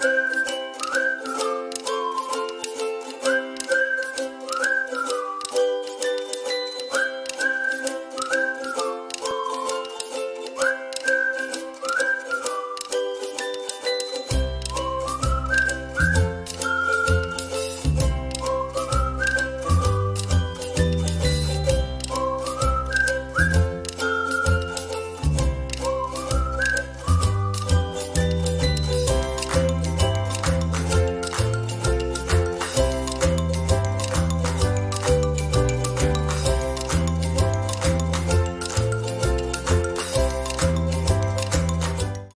Bye.